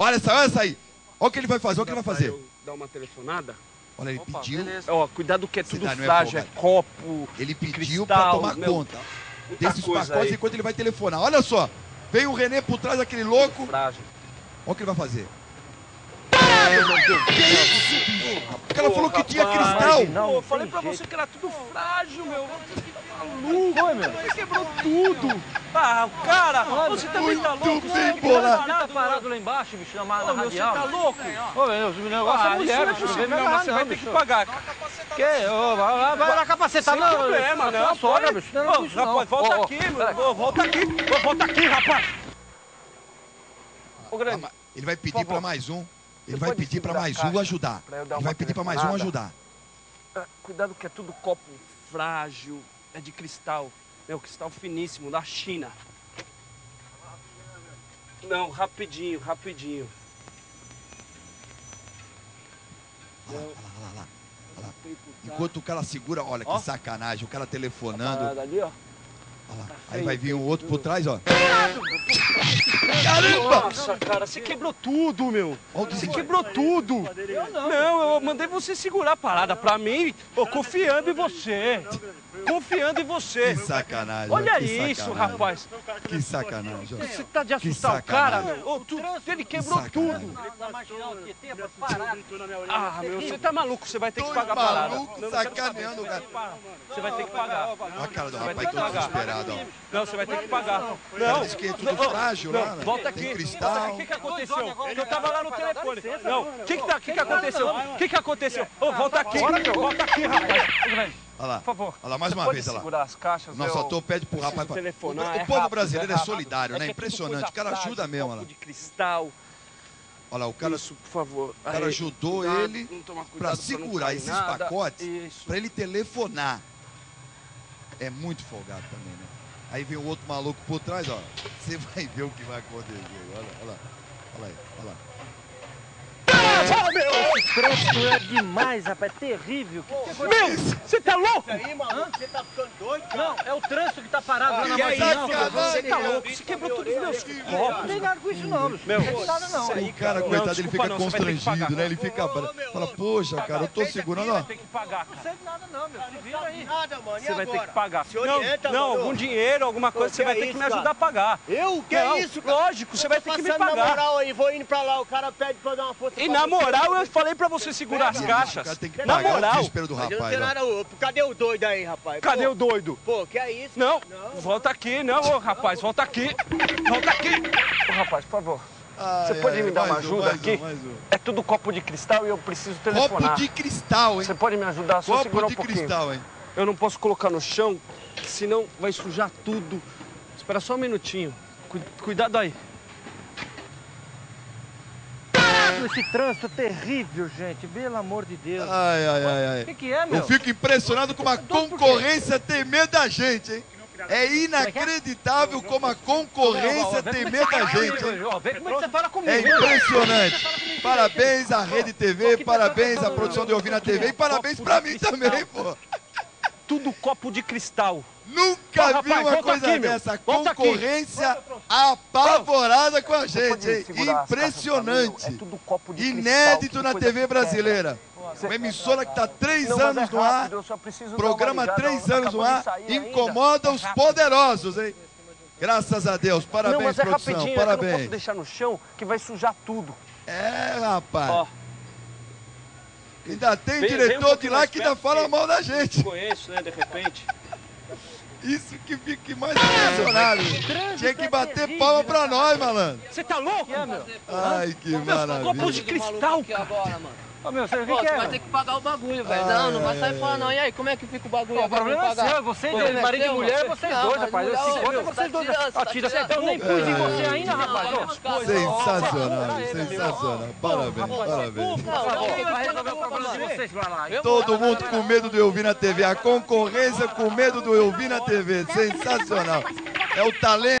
Olha essa, olha essa aí. Olha o que ele vai fazer, olha o que ele vai fazer. Dar uma telefonada? Olha, ele Opa, pediu, beleza. Ó, cuidado que é tudo Cidade é frágil, é, folgado. copo. ele pediu cristal, pra tomar meu, conta desses coisa pacotes aí. enquanto ele vai telefonar. Olha só, vem o Renê por trás daquele louco. Frágil. Olha o que ele vai fazer. Ai, meu Deus. Cara falou que tinha cristal. Não, eu falei pra jeito. você que era tudo frágil, meu. Maluco, Você quebrou tudo. Ah, o cara, você também tá Muito louco. bem Você tá bolado. Tá parado, parado lá embaixo, bicho, na, Ô, meu, você radial. tá louco? Ô, meu, o negócio Ah, é mulher, não é bicho. Não mas você vai ter bicho. que pagar. Que? Vai, lá capacetar, Sem não. problema, a não. sogra, bicho. Não. rapaz, volta aqui, meu. Ô, Volta aqui. Volta aqui, rapaz. Ô, Ah, grande. Ele vai pedir pra mais um. Ele vai pedir pra segurar a mais um ajudar. Ele vai pedir pra mais um ajudar. Ah, Cuidado que é tudo copo frágil, é de cristal. É o cristal finíssimo, da China. Não, rapidinho, rapidinho. Olha lá, olha lá, olha lá. Enquanto o cara segura, olha que sacanagem, o cara telefonando. Ali, ó. Aí vai vir um outro por trás, ó. Caramba! Nossa, cara, você quebrou tudo, meu. Você que quebrou tudo. Não, eu mandei você segurar a parada pra mim, ô, confiando em você. Confiando em você. Que sacanagem. Olha que isso, sacanagem. rapaz. Que sacanagem. Você tá de Que assustar o cara? Ô, tu, ele quebrou tudo. Ah, meu, você tá maluco, você vai ter que pagar a parada. quero sacaneando cara. Você vai ter que pagar. Olha a cara do rapaz todo pagar. Desesperado, ó. Não, você vai ter que pagar. cara Não, disse que é tudo não, frágil não, lá, né? Volta Tem aqui. cristal. Volta aqui. O que, que aconteceu? Eu tava lá no telefone. Não, o que, que, tá, que, que aconteceu? O que, que aconteceu? Ô, volta aqui. Volta aqui, rapaz. Olha lá. Por favor. Olha lá, mais uma vez, olha lá. as caixas? Nosso eu ator pede pro rapaz. O, telefonar, o é povo rápido, brasileiro é é, solidário, É né? é Impressionante. O cara frágil, ajuda mesmo, olha lá. de cristal. Olha lá, o cara, Isso, por favor. o cara Aí, ajudou cuidado, ele não segurar esses nada. pacotes Isso. pra ele telefonar. É muito folgado também, né? Aí vem o outro maluco por trás, ó. Você vai ver o que vai acontecer. Olha, olha lá. Olha aí, olha lá. Esse trânsito é demais, rapaz. É terrível. Meu, você tá louco? aí, maluco, você tá ficando doido? Não, é o trânsito que tá parado lá na marginal. Você tá louco? Você quebrou todos os meus Não copos. tem nada com isso não. Meu, não tem nada não. isso aí, O cara, Não, coitado, ele fica não, você vai ter que constrangido, pagar. né? Ele fica. Fala, poxa, cara, eu tô segurando, ó. Vai ter que pagar, Não cara. sei de nada não, meu. Se vira aí. Nada, mano, Você vai ter que pagar. Não, não, algum dinheiro, alguma coisa, você vai ter que me ajudar a pagar. Eu? Que Não, é isso, cara? Lógico, você vai ter que me passando na pagar. moral aí, vou indo pra lá, o cara pede pra eu dar uma força E pra na você. Moral, eu falei pra você segurar as caixas. Na moral. cadê o doido aí, rapaz? Cadê Pô, o doido? Pô, que é isso? Não, Não. volta aqui, não, ô, rapaz, volta aqui. Volta aqui. Ô, rapaz, por favor. Você pode ai, me dar uma um, ajuda um, aqui? mais um. É tudo copo de cristal e eu preciso telefonar. Copo de cristal, hein? Você pode me ajudar? Só Copo segurar um de pouquinho. cristal, hein? Eu não posso colocar no chão, senão vai sujar tudo. Espera só um minutinho. Cu- Cuidado aí. Esse trânsito é terrível, gente. Pelo amor de Deus. Ai, ai, ai, O ai. que que é, meu? Eu fico impressionado como a concorrência tem medo da gente, hein? É inacreditável como a concorrência tem medo da gente, hein? É que você fala comigo. É impressionante. Parabéns à Rede TV, parabéns à produção de Ouvir na TV e parabéns pra mim também, pô. Tudo copo de cristal. Nunca Ô, vi rapaz, uma coisa aqui, dessa. Concorrência apavorada com a gente? É Impressionante. tudo copo de cristal, Inédito na TV brasileira. Uma emissora que está três Não, anos é no ar, programa três ó, anos no ar, incomoda os poderosos, hein? Graças a Deus. Não, Parabéns, mas é produção. rapidinho, eu não posso Parabéns. deixar no chão que vai sujar tudo. É, rapaz. Ó, Ainda tem Vem- vem um diretor de lá que ainda fala mal da gente. conheço, né, de repente. Isso que fica mais impressionado. Tinha que bater palma pra nós, malandro. Você tá louco? que é, meu? Ai, que Copo maravilha. de cristal, cara. agora, mano. Ô, meu, você Pô, que é? vai ter que pagar o bagulho, velho. Não, não vai ai, sair ai, fora não. E aí, como é que fica o bagulho Pô, o problema é seu, você, Pô, marido e mulher, vocês Não, dois, rapaz. Eu se meu, vocês tá dois. tirando, Ó, tá tira, eu nem pus em você ainda, rapaz. Sensacional, sensacional. Parabéns, parabéns. De vocês, vai lá. Eu- Todo mundo com medo de eu ouvir na TV. A concorrência com medo de eu ouvir na TV. Sensacional. É o talento.